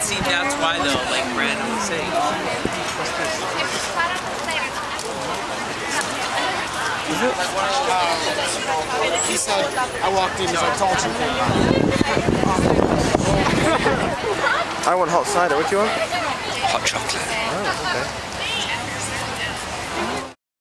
It seemed that's why though, like Brandon was saying. He said, I walked in, he's like, "Told you." I want hot cider. What do you want? Hot chocolate. Oh, okay.